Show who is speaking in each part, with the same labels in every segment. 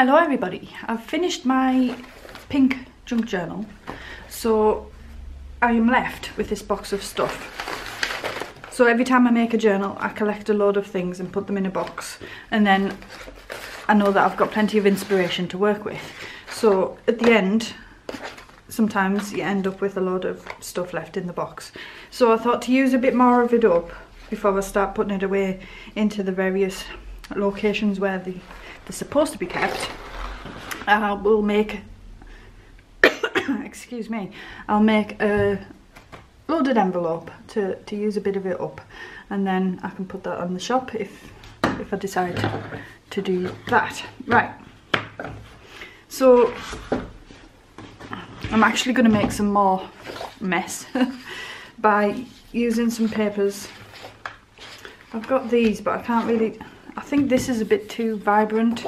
Speaker 1: Hello everybody, I've finished my pink junk journal so I am left with this box of stuff. So every time I make a journal I collect a load of things and put them in a box and then I know that I've got plenty of inspiration to work with. So at the end sometimes you end up with a load of stuff left in the box. So I thought to use a bit more of it up before I start putting it away into the various locations where the they're supposed to be kept, uh, I will make, excuse me, I'll make a loaded envelope to, to use a bit of it up and then I can put that on the shop if, if I decide to do that. Right, so I'm actually going to make some more mess by using some papers. I've got these but I can't really I think this is a bit too vibrant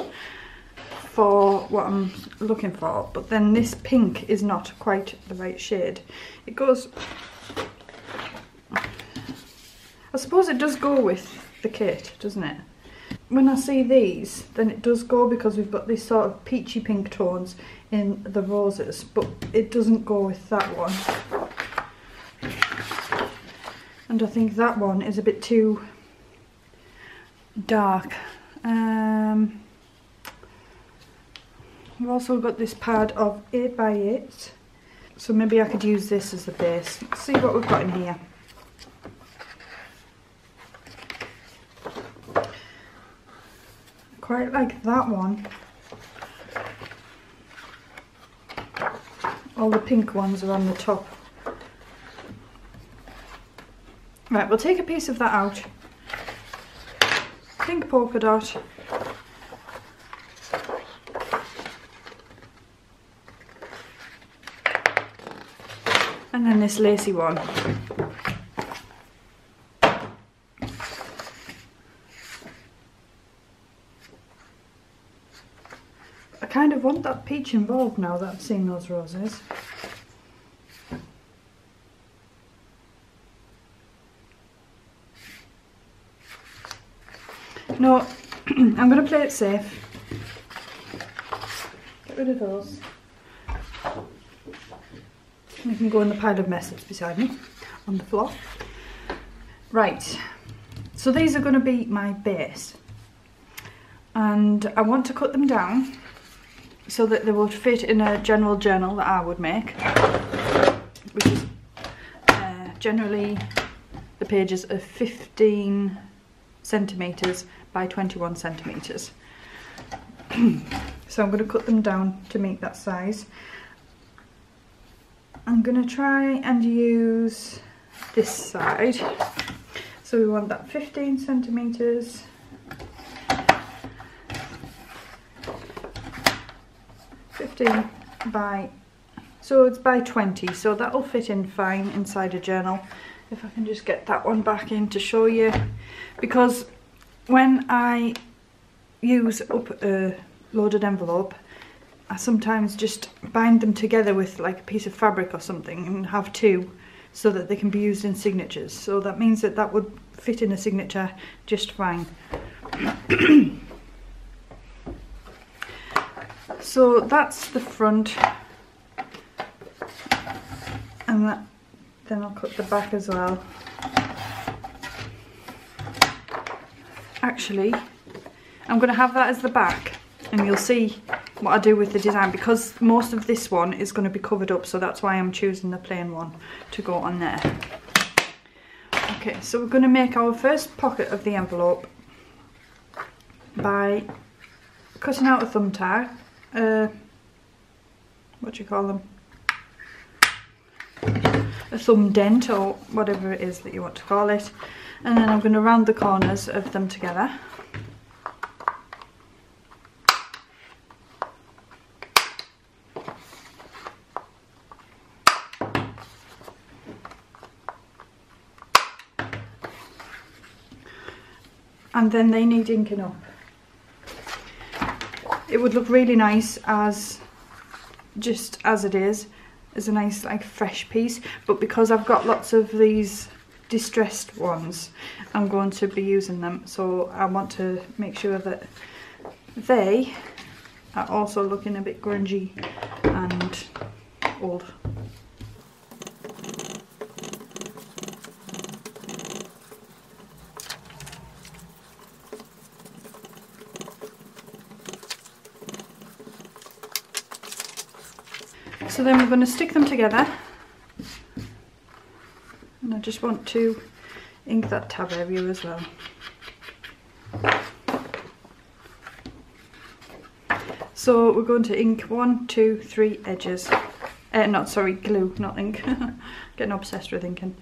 Speaker 1: for what I'm looking for but then this pink is not quite the right shade. It goes I suppose it does go with the kit doesn't it? When I see these then it does go because we've got these sort of peachy pink tones in the roses but it doesn't go with that one. And I think that one is a bit too dark. Um, we've also got this pad of 8 by 8 so maybe I could use this as the base. Let's see what we've got in here. Quite like that one. All the pink ones are on the top. Right, we'll take a piece of that out pink polka dot. And then this lacy one. I kind of want that peach involved now that I've seen those roses. No, I'm going to play it safe. Get rid of those. They can go in the pile of mess that's beside me on the floor. Right, so these are going to be my base. And I want to cut them down so that they will fit in a general journal that I would make, which is uh, generally the pages of 15 centimetres by 21 centimetres. so I'm going to cut them down to make that size. I'm going to try and use this side. So we want that 15 centimetres. Fifteen by so it's by 20 so that'll fit in fine inside a journal if I can just get that one back in to show you because when I use up a loaded envelope I sometimes just bind them together with like a piece of fabric or something and have two so that they can be used in signatures. So that means that that would fit in a signature just fine. So that's the front. And that then I'll cut the back as well. Actually, I'm going to have that as the back and you'll see what I do with the design because most of this one is going to be covered up so that's why I'm choosing the plain one to go on there. Okay, so we're going to make our first pocket of the envelope by cutting out a thumbtack, uh, what do you call them, a thumb dent or whatever it is that you want to call it and then I'm going to round the corners of them together. And then they need inking up. It would look really nice as just as it is as a nice like fresh piece. But because I've got lots of these distressed ones I'm going to be using them so I want to make sure that they are also looking a bit grungy and old. So then we're going to stick them together just want to ink that tab area as well. So we're going to ink one, two, three edges. Uh, not sorry, glue, not ink. Getting obsessed with inking.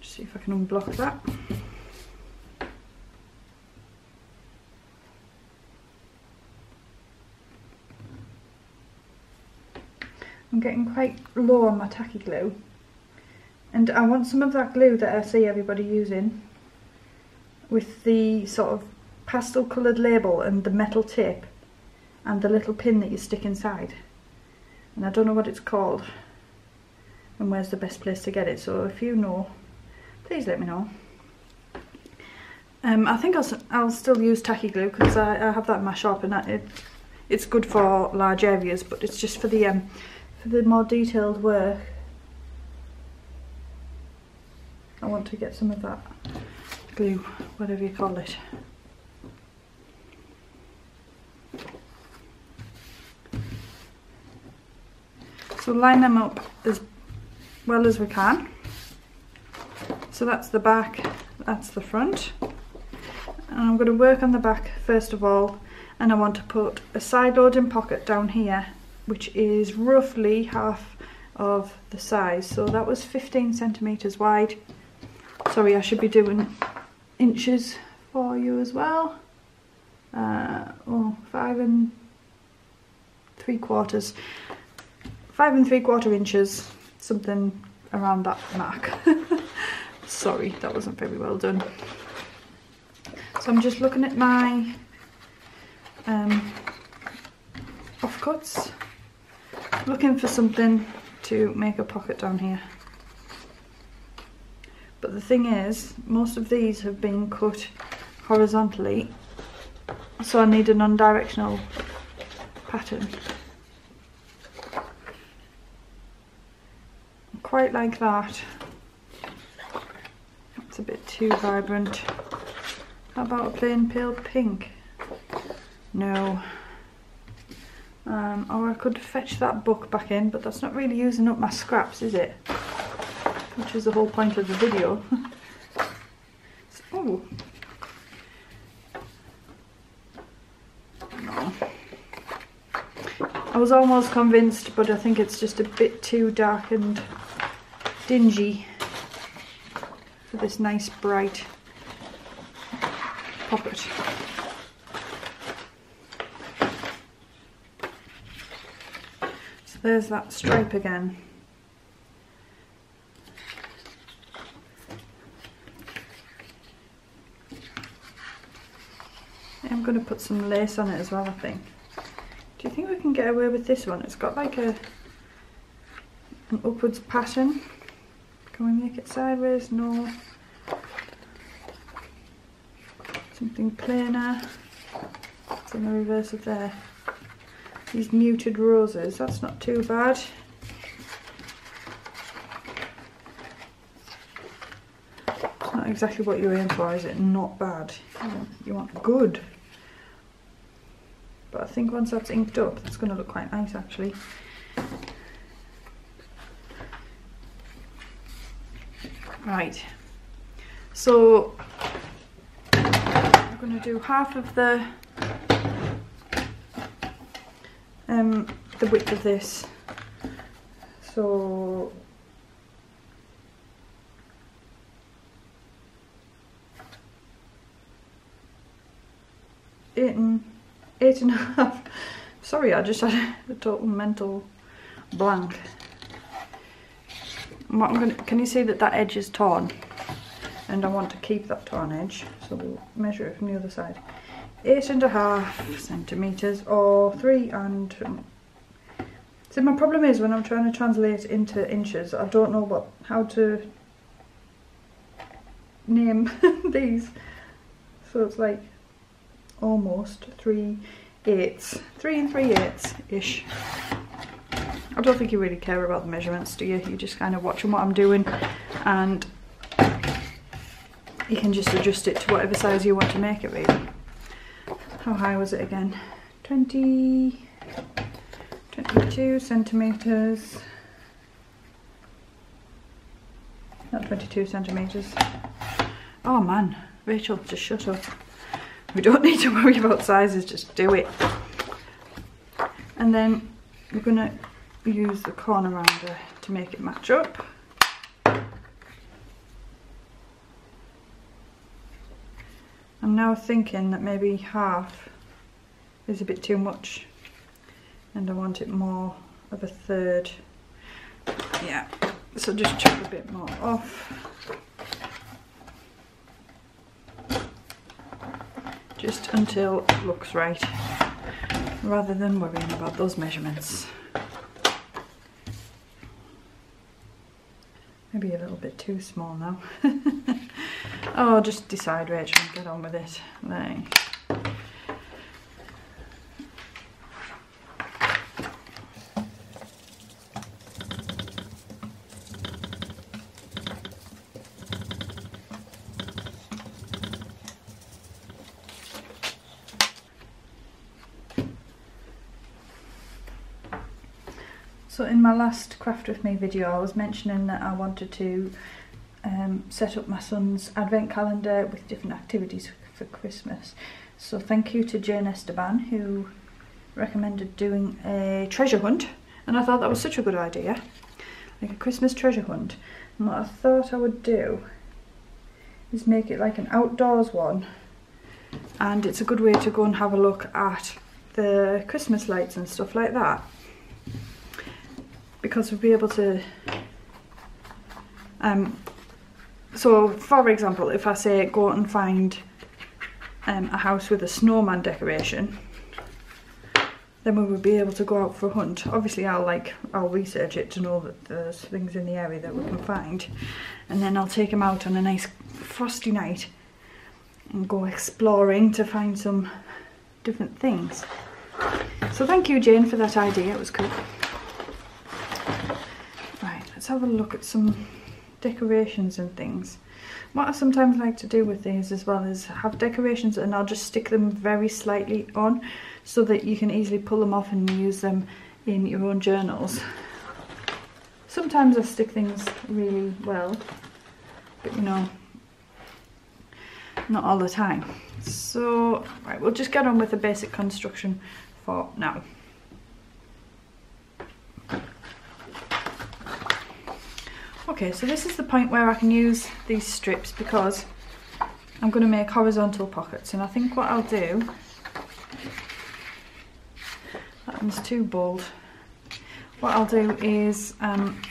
Speaker 1: Just see if I can unblock that. I'm getting quite low on my tacky glue and I want some of that glue that I see everybody using with the sort of pastel coloured label and the metal tip and the little pin that you stick inside. And I don't know what it's called and where's the best place to get it. So if you know please let me know. Um, I think I'll, I'll still use tacky glue because I, I, have that in my shop and that it, it's good for large areas but it's just for the um, for the more detailed work I want to get some of that glue, whatever you call it. So line them up as well as we can. So that's the back, that's the front. And I'm going to work on the back first of all and I want to put a side loading pocket down here which is roughly half of the size. So that was 15 centimetres wide. Sorry, I should be doing inches for you as well. Uh, oh, five and three quarters. Five and three quarter inches, something around that mark. Sorry, that wasn't very well done. So I'm just looking at my um, offcuts looking for something to make a pocket down here. But the thing is, most of these have been cut horizontally, so I need a non-directional pattern. Quite like that. That's a bit too vibrant. How about a plain pale pink? No. Um, or I could fetch that book back in, but that's not really using up my scraps, is it? Which is the whole point of the video. oh. No. I was almost convinced, but I think it's just a bit too dark and dingy for this nice bright pocket. So there's that stripe again. I'm going to put some lace on it as well I think. Do you think we can get away with this one? It's got like a an upwards pattern. Can we make it sideways? No. Something plainer. It's in the reverse of there. These muted roses, that's not too bad. It's not exactly what you aim for, is it? Not bad. You want, you want good. But I think once that's inked up, that's going to look quite nice actually. Right, so I'm going to do half of the um, the width of this. So eight and eight and a half. Sorry, I just had a total mental blank. Gonna, can you see that that edge is torn? And I want to keep that torn edge, so we'll measure it from the other side eight and a half centimeters or three and so my problem is when I'm trying to translate into inches I don't know what how to name these so it's like almost three eighths, three and three eighths ish. I don't think you really care about the measurements, do you? You're just kind of watching what I'm doing and you can just adjust it to whatever size you want to make it really. How high was it again? 20, 22 centimetres. Not 22 centimetres. Oh man, Rachel, just shut up. We don't need to worry about sizes, just do it. And then we're gonna use the corner rounder to make it match up. I'm now thinking that maybe half is a bit too much and I want it more of a third. Yeah, so just chop a bit more off. Just until it looks right, rather than worrying about those measurements. Maybe a little bit too small now. oh, just decide, Rachel, and get on with it. There. So in my last craft with me video I was mentioning that I wanted to um, set up my son's advent calendar with different activities for Christmas. So thank you to Jane Esteban who recommended doing a treasure hunt and I thought that was such a good idea. Like a Christmas treasure hunt. And what I thought I would do is make it like an outdoors one and it's a good way to go and have a look at the Christmas lights and stuff like that because we'll be able to um, so for example if I say go and find um, a house with a snowman decoration then we would be able to go out for a hunt. Obviously I'll like I'll research it to know that there's things in the area that we can find. And then I'll take them out on a nice frosty night and go exploring to find some different things. So thank you Jane for that idea. It was cool have a look at some decorations and things. What I sometimes like to do with these as well is have decorations and I'll just stick them very slightly on so that you can easily pull them off and use them in your own journals. Sometimes I stick things really well, but you know, not all the time. So, right, we'll just get on with the basic construction for now. Okay, so this is the point where I can use these strips because I'm going to make horizontal pockets and I think what I'll do, that one's too bold, what I'll do is um,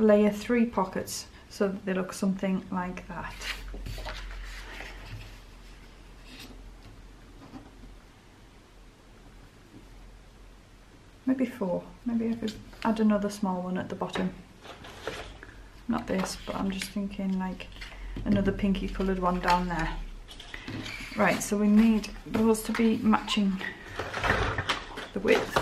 Speaker 1: layer three pockets so that they look something like that. Maybe four, maybe I could add another small one at the bottom not this but I'm just thinking like another pinky coloured one down there. Right so we need those to be matching the width.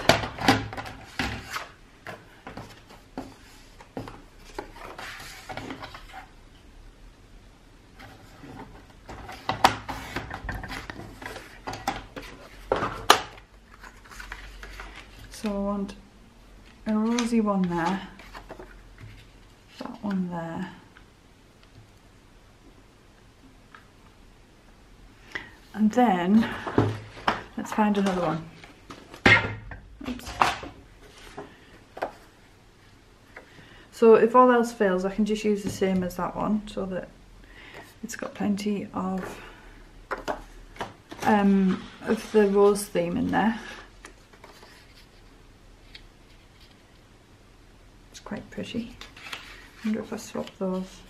Speaker 1: So I want a rosy one there one there. And then let's find another one. Oops. So if all else fails, I can just use the same as that one so that it's got plenty of um, of the rose theme in there. It's quite pretty wonder if I swap those.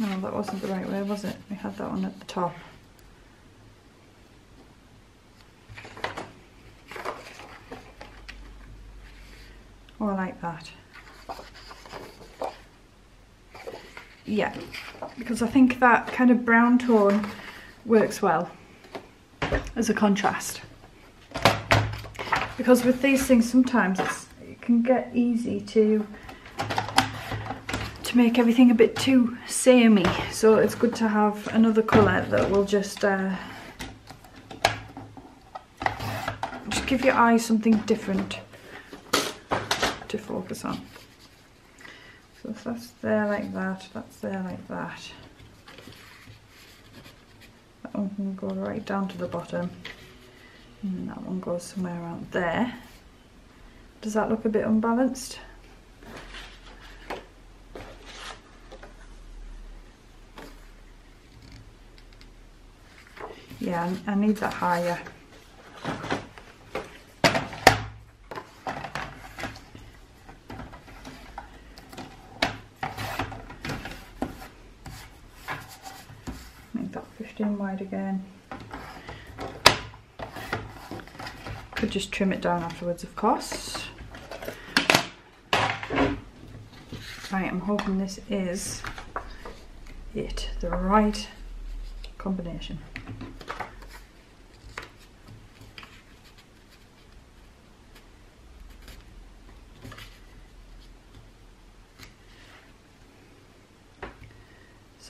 Speaker 1: No, that wasn't the right way, was it? We had that one at the top. Oh, or like that. Yeah, because I think that kind of brown tone works well as a contrast. Because with these things sometimes it can get easy to to make everything a bit too samey so it's good to have another colour that will just uh, just give your eyes something different to focus on. So that's there like that, that's there like that. That one can go right down to the bottom. And that one goes somewhere around there. Does that look a bit unbalanced? Yeah, I need that higher. Make that 15 wide again. Could just trim it down afterwards, of course. Right, I'm hoping this is it, the right combination.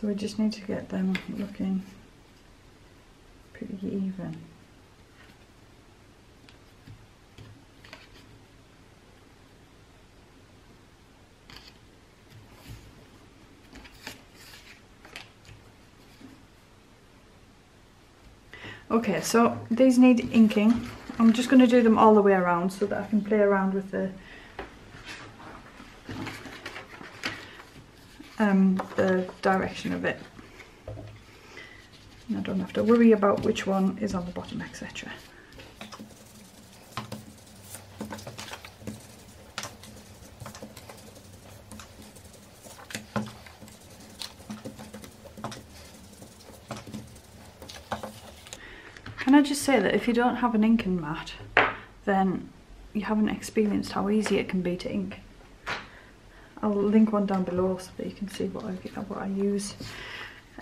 Speaker 1: We just need to get them looking pretty even. Okay, so these need inking. I'm just going to do them all the way around so that I can play around with the um, the direction of it. And I don't have to worry about which one is on the bottom, etc. Can I just say that if you don't have an inking mat, then you haven't experienced how easy it can be to ink. I'll link one down below so that you can see what I, what I use.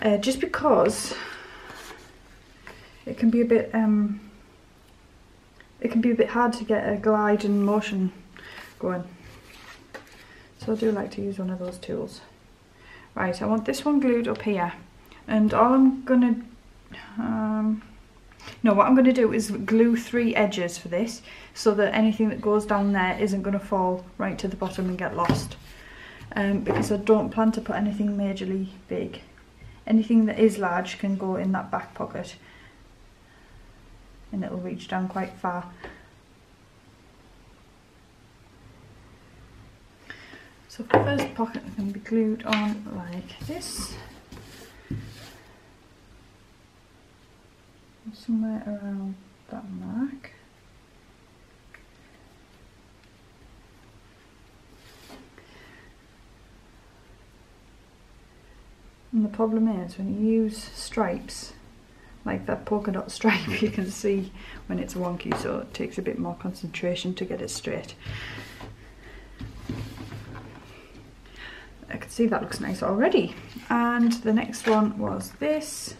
Speaker 1: Uh, just because it can be a bit um, it can be a bit hard to get a glide and motion going. So I do like to use one of those tools. Right, I want this one glued up here and all I'm gonna um, no what I'm gonna do is glue three edges for this so that anything that goes down there isn't gonna fall right to the bottom and get lost um, because I don't plan to put anything majorly big. Anything that is large can go in that back pocket and it'll reach down quite far. So the first pocket can be glued on like this. Somewhere around that mark. And the problem is when you use stripes, like that polka dot stripe, you can see when it's wonky, so it takes a bit more concentration to get it straight. I can see that looks nice already. And the next one was this.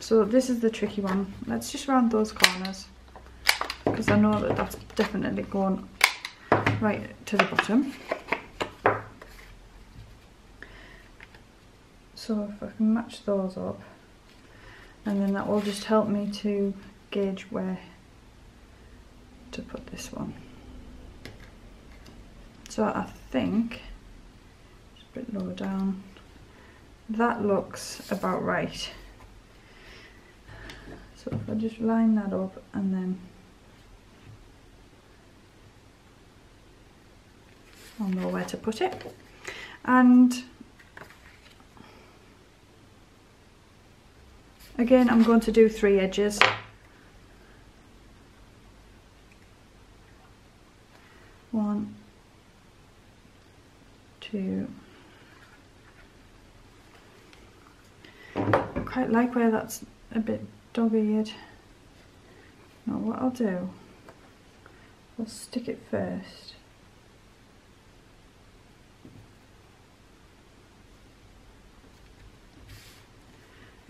Speaker 1: So this is the tricky one. Let's just round those corners because I know that that's definitely going right to the bottom. So if I can match those up and then that will just help me to gauge where to put this one. So I think, just a bit lower down, that looks about right. So if I just line that up and then I'll know where to put it. And Again, I'm going to do three edges. One, two. I quite like where that's a bit dog-eared. Now what I'll do, I'll stick it first.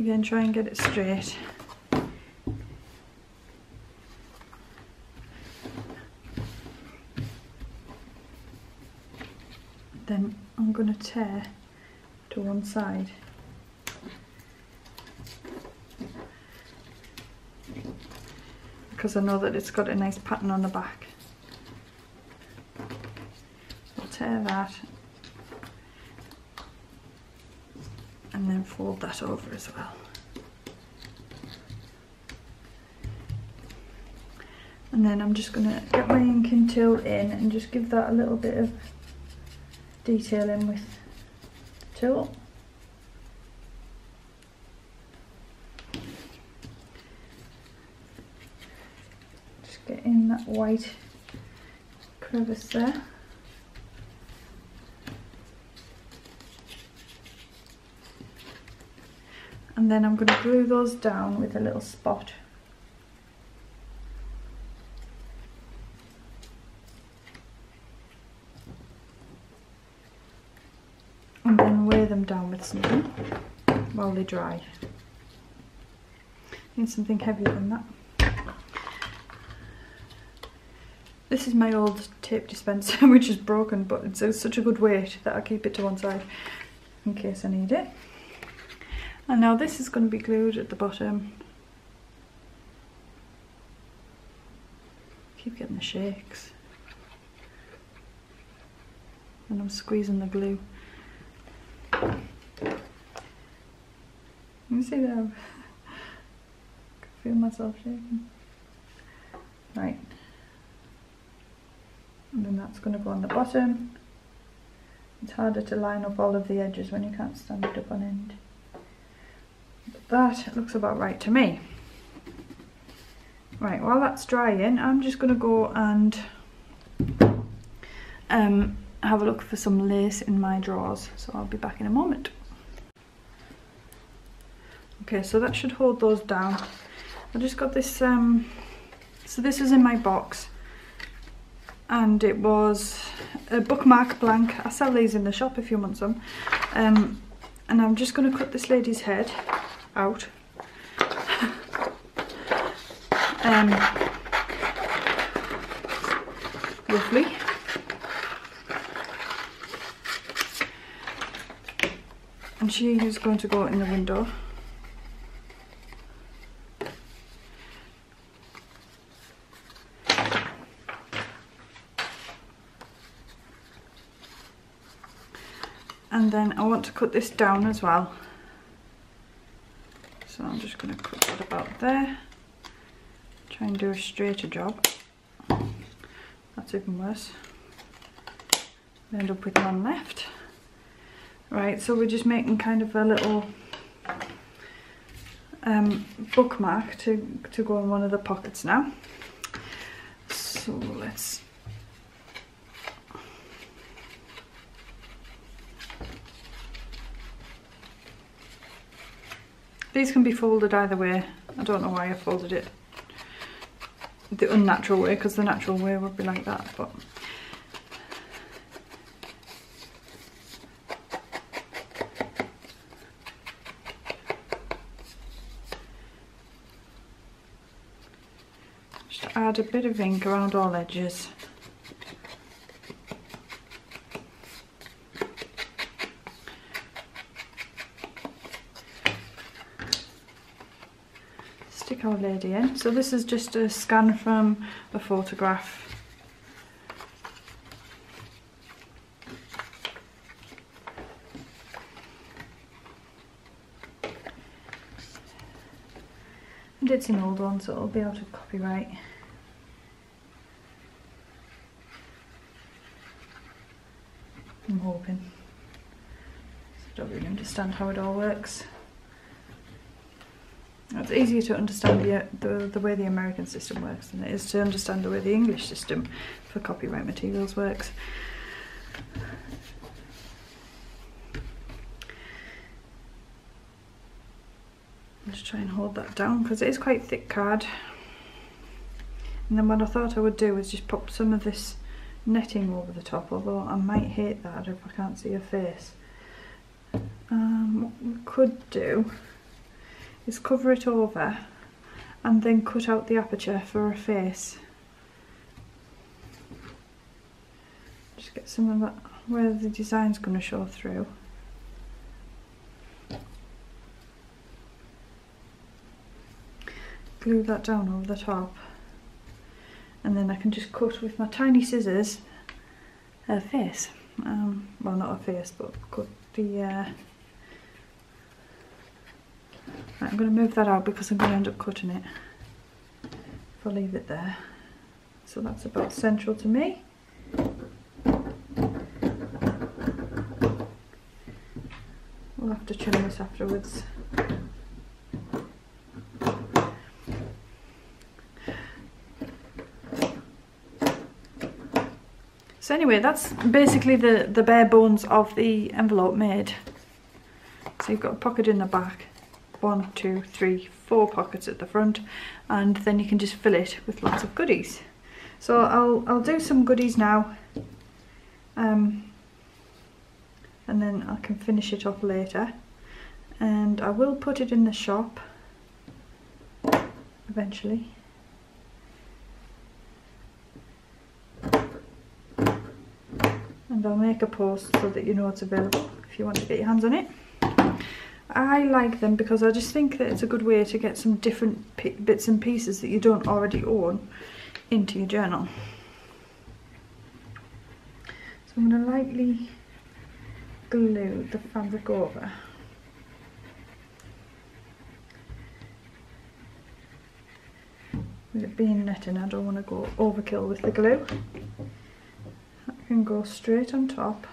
Speaker 1: Again, try and get it straight. Then I'm going to tear to one side. Because I know that it's got a nice pattern on the back. I'll tear that and then fold that over as well. And then I'm just going to get my inking tool in and just give that a little bit of detailing with the tool. Just get in that white crevice there. And then I'm going to glue those down with a little spot. And then weigh them down with something while they dry. Need something heavier than that. This is my old tape dispenser which is broken but it's such a good weight that I keep it to one side in case I need it. And now this is going to be glued at the bottom. Keep getting the shakes. And I'm squeezing the glue. You see that? I can feel myself shaking. Right. And then that's going to go on the bottom. It's harder to line up all of the edges when you can't stand it up on end. That looks about right to me. Right, while that's drying, I'm just going to go and um, have a look for some lace in my drawers. So I'll be back in a moment. Okay, so that should hold those down. I just got this, um, so this was in my box and it was a bookmark blank. I sell these in the shop if you want some. Um, and I'm just going to cut this lady's head out. um, lovely. And she is going to go in the window. and then I want to cut this down as well so I'm just going to cut that about there. Try and do a straighter job. That's even worse. End up with one left. Right so we're just making kind of a little um, bookmark to, to go in one of the pockets now. So let's These can be folded either way. I don't know why I folded it the unnatural way because the natural way would be like that but just add a bit of ink around all edges Our Lady in. So this is just a scan from a photograph. And it's an old one so it'll be out of copyright. I'm hoping. I don't really understand how it all works. It's easier to understand the, the, the way the American system works than it is to understand the way the English system for copyright materials works. Just try and hold that down because it is quite thick card. And then what I thought I would do is just pop some of this netting over the top, although I might hate that if I can't see her face. Um, what we could do is cover it over and then cut out the aperture for her face. Just get some of that where the design's going to show through. Glue that down over the top and then I can just cut with my tiny scissors her face. Um, well not her face but cut the uh, Right, I'm going to move that out because I'm going to end up cutting it if I leave it there. So that's about central to me. We'll have to trim this afterwards. So anyway, that's basically the, the bare bones of the envelope made. So you've got a pocket in the back, one, two, three, four pockets at the front, and then you can just fill it with lots of goodies. So I'll, I'll do some goodies now, um, and then I can finish it off later. And I will put it in the shop eventually. And I'll make a post so that you know it's available if you want to get your hands on it. I like them because I just think that it's a good way to get some different bits and pieces that you don't already own into your journal. So I'm going to lightly glue the fabric over. With it being netting, I don't want to go overkill with the glue. I can go straight on top.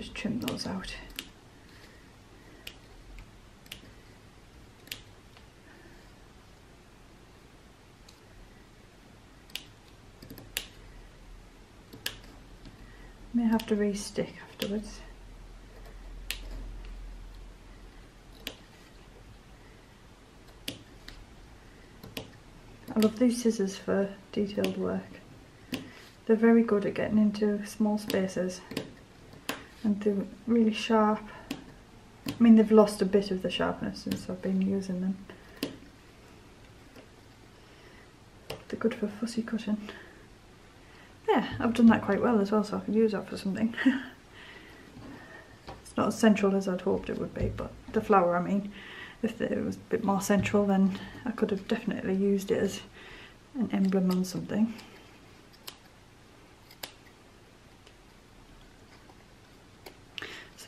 Speaker 1: Just trim those out. May have to re-stick afterwards. I love these scissors for detailed work. They're very good at getting into small spaces and they're really sharp. I mean they've lost a bit of the sharpness since I've been using them. They're good for fussy cutting. Yeah, I've done that quite well as well so I can use that for something. it's not as central as I'd hoped it would be but the flower I mean. If it was a bit more central then I could have definitely used it as an emblem on something.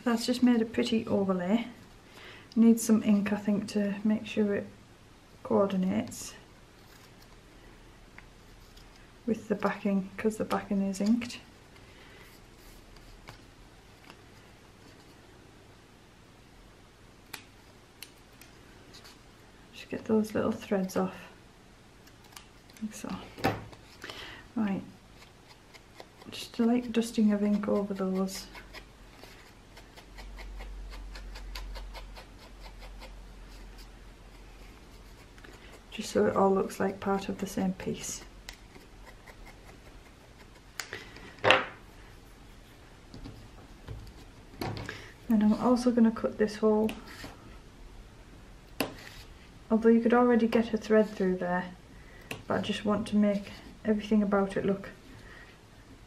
Speaker 1: That's just made a pretty overlay. Needs some ink I think to make sure it coordinates with the backing because the backing is inked. Just get those little threads off, like so. Right, just a light dusting of ink over those just so it all looks like part of the same piece. And I'm also going to cut this hole, although you could already get a thread through there, but I just want to make everything about it look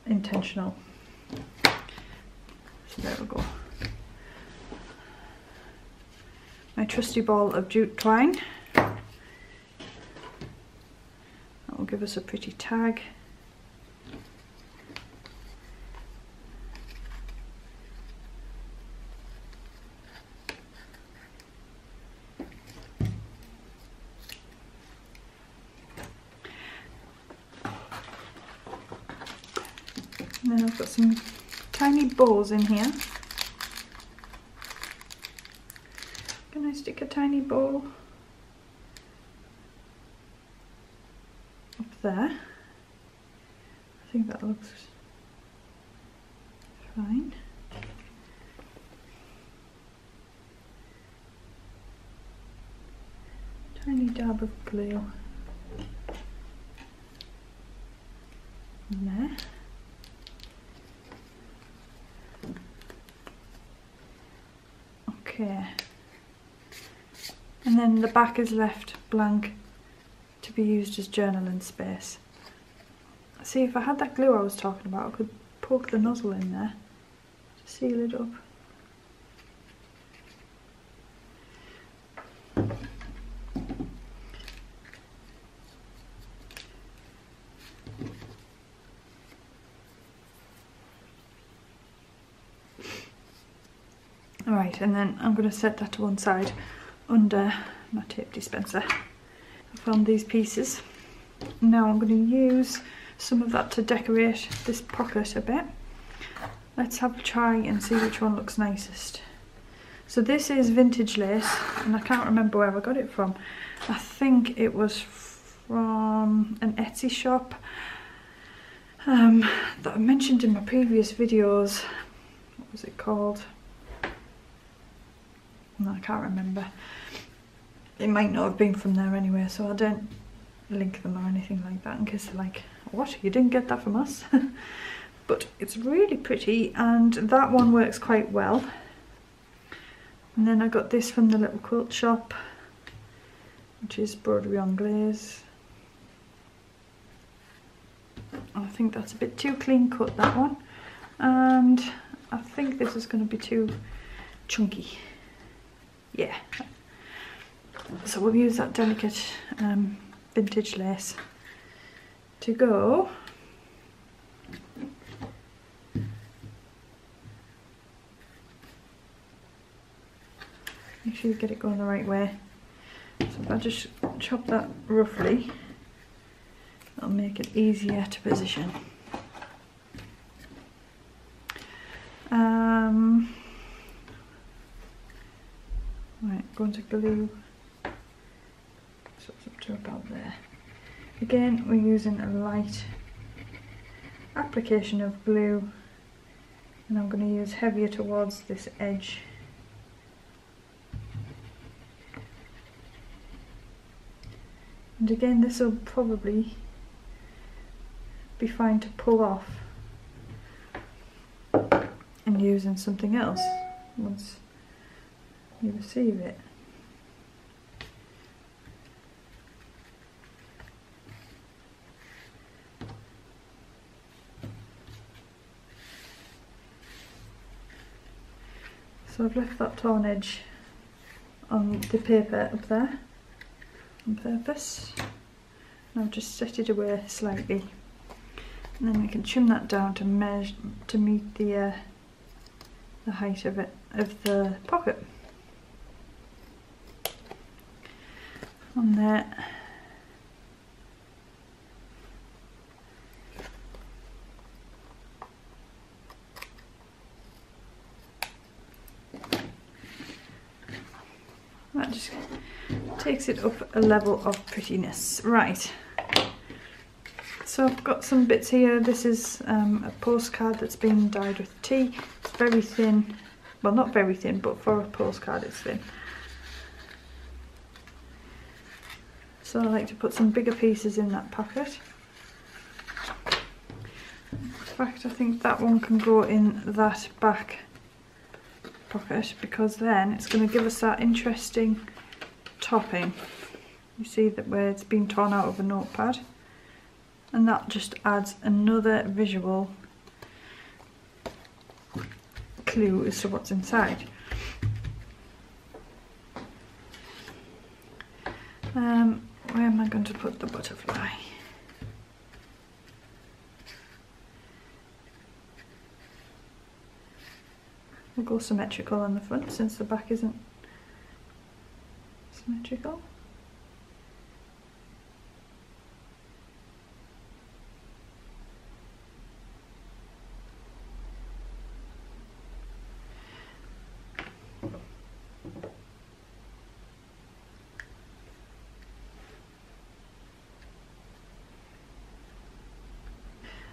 Speaker 1: intentional. So there we go. My trusty ball of jute twine. Will give us a pretty tag. And then I've got some tiny balls in here. Can I stick a tiny ball there. I think that looks fine. Tiny dab of glue in there. Okay. And then the back is left blank be used as journaling space. See, if I had that glue I was talking about, I could poke the nozzle in there to seal it up. Alright, and then I'm going to set that to one side under my tape dispenser. Found these pieces. Now I'm going to use some of that to decorate this pocket a bit. Let's have a try and see which one looks nicest. So this is vintage lace and I can't remember where I got it from. I think it was from an Etsy shop um, that I mentioned in my previous videos. What was it called? No, I can't remember. It might not have been from there anyway, so I don't link them or anything like that in case they're like, what, you didn't get that from us? but it's really pretty and that one works quite well. And then I got this from the little quilt shop, which is Broderie Anglaise. I think that's a bit too clean cut, that one. And I think this is going to be too chunky yeah. So we'll use that delicate um, vintage lace to go. Make sure you get it going the right way. So if I just chop that roughly, that'll make it easier to position. Um, Right, going to glue to about there. Again, we're using a light application of glue and I'm going to use heavier towards this edge. And again, this will probably be fine to pull off and using something else once you receive it. I've left that torn edge on the paper up there on purpose. And I've just set it away slightly. And then we can trim that down to measure to meet the uh, the height of it of the pocket. on that. That just takes it up a level of prettiness. Right. So I've got some bits here. This is um, a postcard that's been dyed with tea. It's very thin. Well, not very thin, but for a postcard it's thin. So I like to put some bigger pieces in that pocket. In fact, I think that one can go in that back pocket because then it's going to give us that interesting topping. You see that where it's been torn out of a notepad and that just adds another visual clue as to what's inside. Um, where am I going to put the butterfly? We'll go symmetrical on the front since the back isn't symmetrical.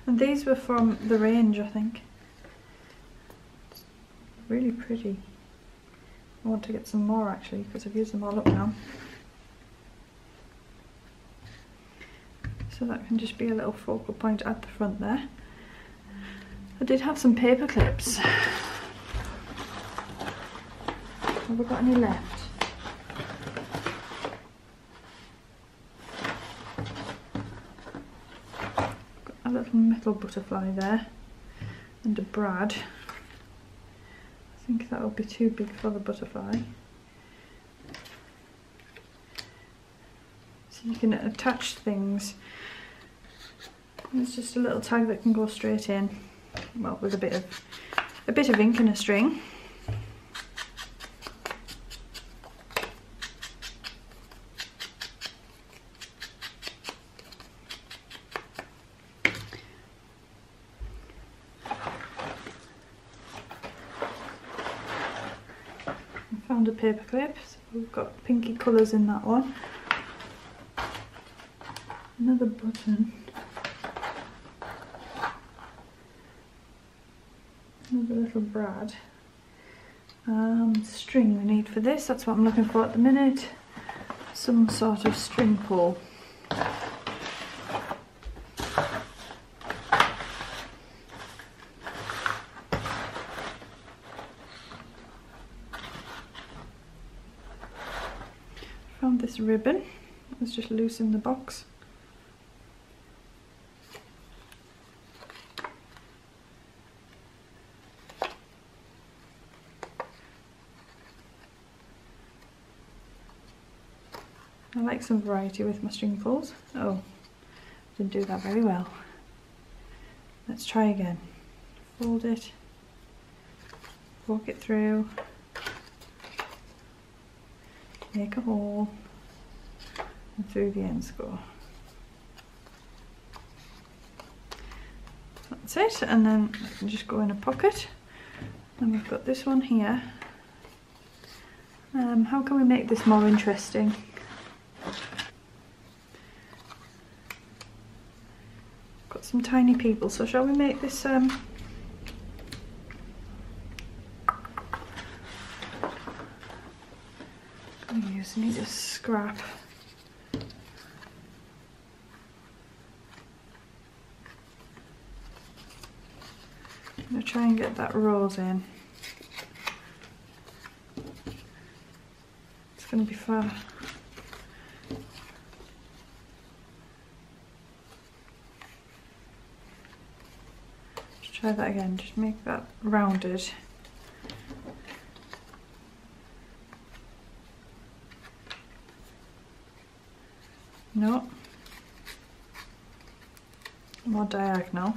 Speaker 1: And these were from the range, I think. It's really pretty. I want to get some more actually because I've used them all up now. So that can just be a little focal point at the front there. I did have some paper clips. Have we got any left? Got a little metal butterfly there and a brad. Think that will be too big for the butterfly. So you can attach things. It's just a little tag that can go straight in. Well, with a bit of a bit of ink and a string. Found paper clip. So we've got pinky colours in that one. Another button. Another little brad. Um, string we need for this, that's what I'm looking for at the minute. Some sort of string pull. Found this ribbon, Let's just loosen the box. I like some variety with my string pulls. Oh, didn't do that very well. Let's try again. Fold it, walk it through, make a hole, through the end score. That's it, and then just go in a pocket. And we've got this one here. Um, how can we make this more interesting? Got some tiny people, so shall we make this um, use need a scrap. I'm going to try and get that rose in. It's going to be far. Let's try that again, just make that rounded. No. More diagonal.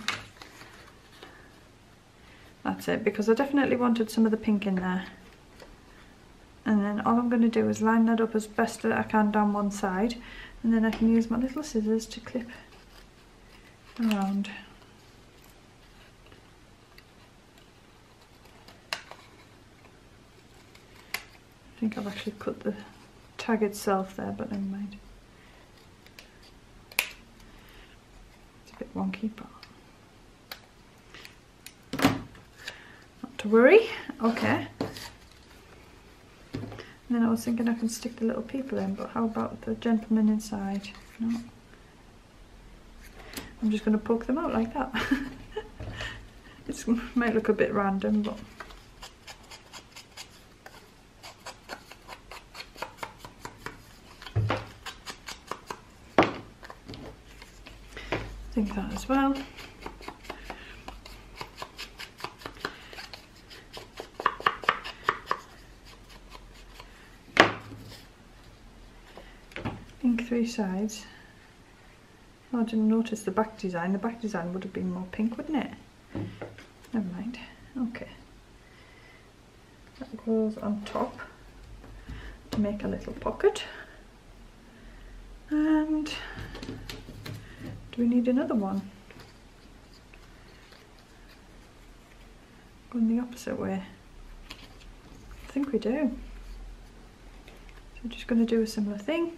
Speaker 1: That's it, because I definitely wanted some of the pink in there. And then all I'm going to do is line that up as best that I can down one side. And then I can use my little scissors to clip around. I think I've actually cut the tag itself there, but never mind. It's a bit wonky, but worry. Okay. And then I was thinking I can stick the little people in, but how about the gentleman inside? No. I'm just going to poke them out like that. it might look a bit random, but think that as well. Pink three sides. Oh, I didn't notice the back design. The back design would have been more pink, wouldn't it? Never mind. Okay. That goes on top to make a little pocket. And do we need another one? Going the opposite way. I think we do. So I'm just going to do a similar thing.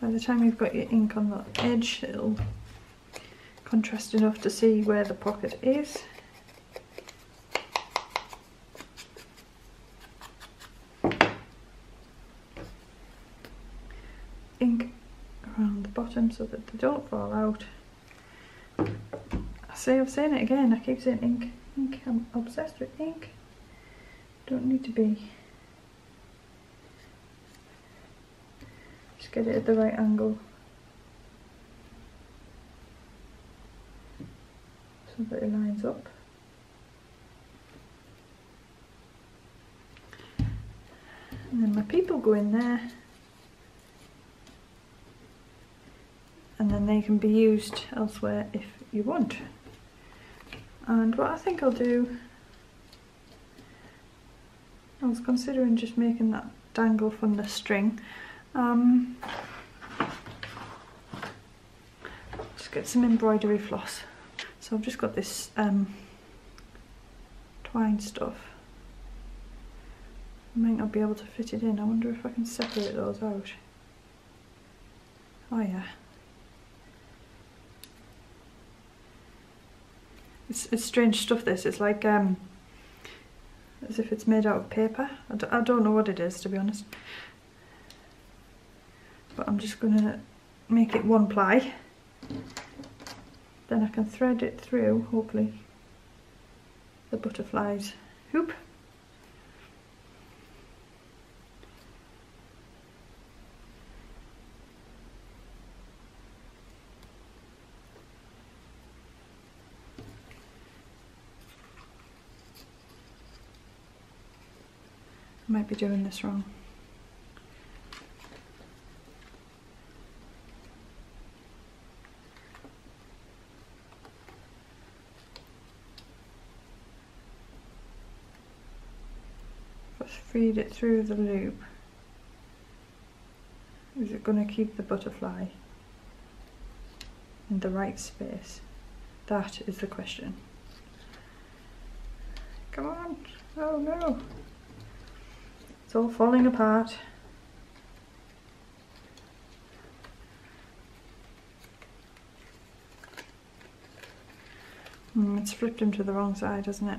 Speaker 1: By the time you've got your ink on the edge, it'll contrast enough to see where the pocket is. So that they don't fall out. I say I'm saying it again, I keep saying ink, ink, I'm obsessed with ink. Don't need to be. Just get it at the right angle. So that it lines up. And then my people go in there. And then they can be used elsewhere if you want. And what I think I'll do, I was considering just making that dangle from the string. Um, just get some embroidery floss. So I've just got this um, twine stuff. I might not be able to fit it in. I wonder if I can separate those out. Oh yeah. It's, it's strange stuff this, it's like um, as if it's made out of paper. I d I don't know what it is to be honest. But I'm just going to make it one ply. Then I can thread it through, hopefully, the butterfly's hoop. Might be doing this wrong. Let's feed it through the loop. Is it going to keep the butterfly in the right space? That is the question. Come on. Oh no. It's all falling apart. Mm, it's flipped him to the wrong side, hasn't it?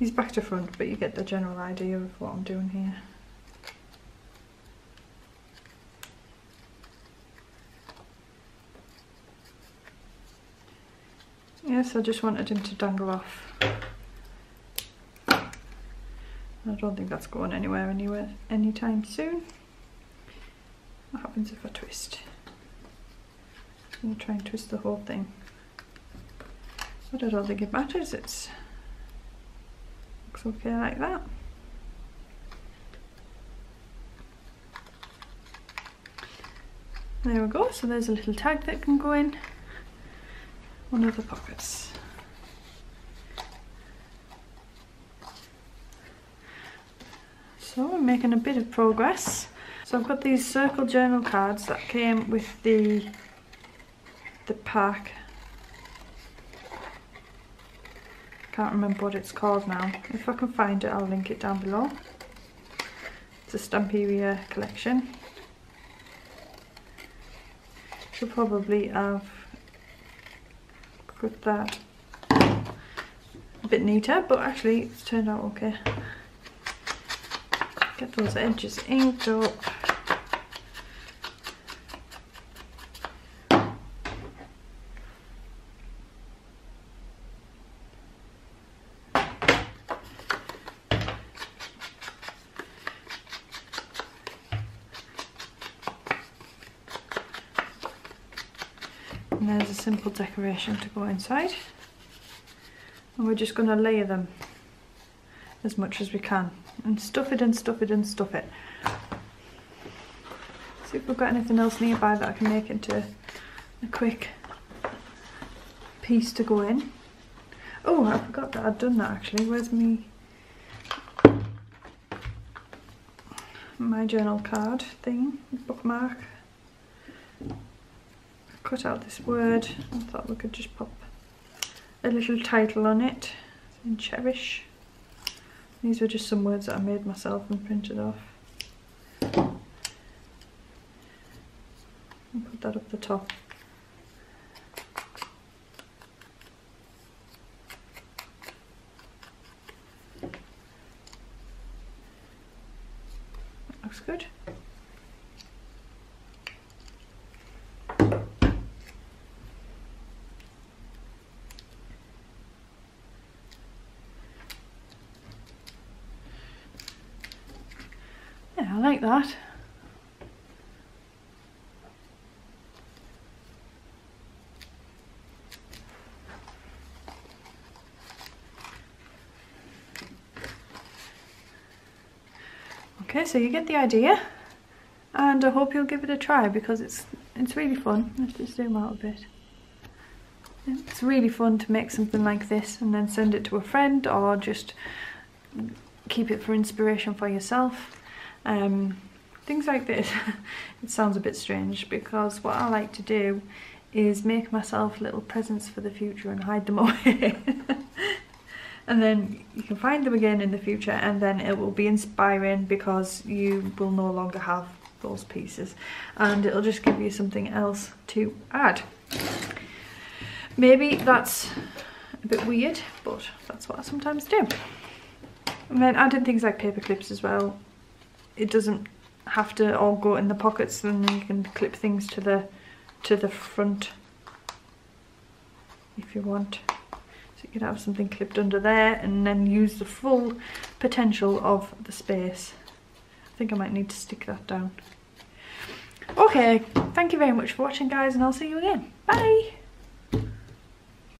Speaker 1: He's back to front, but you get the general idea of what I'm doing here. Yes, I just wanted him to dangle off. I don't think that's going anywhere anywhere anytime soon. What happens if I twist? I'm going to try and twist the whole thing. But I don't think it matters, it's okay like that. There we go, so there's a little tag that can go in one of the pockets. So I'm making a bit of progress. So I've got these circle journal cards that came with the the pack can't remember what it's called now. If I can find it, I'll link it down below. It's a Stamperia collection. Should probably have put that a bit neater, but actually it's turned out okay. Get those edges inked up. And there's a simple decoration to go inside. And we're just going to layer them as much as we can. And stuff it and stuff it and stuff it. See if we've got anything else nearby that I can make into a quick piece to go in. Oh, I forgot that I'd done that actually. Where's me my journal card thing, bookmark. Cut out this word. I thought we could just pop a little title on it. Cherish. These were just some words that I made myself and printed off. And put that up the top. looks good. Yeah, I like that. Okay, so you get the idea and I hope you'll give it a try because it's it's really fun. Let's just zoom out a bit. It's really fun to make something like this and then send it to a friend or just keep it for inspiration for yourself. Um, things like this, it sounds a bit strange because what I like to do is make myself little presents for the future and hide them away. and then you can find them again in the future and then it will be inspiring because you will no longer have those pieces and it'll just give you something else to add. Maybe that's a bit weird but that's what I sometimes do. And then adding things like paper clips as well. It doesn't have to all go in the pockets and you can clip things to the to the front if you want. So you could have something clipped under there and then use the full potential of the space. I think I might need to stick that down. Okay, thank you very much for watching guys and I'll see you again. Bye!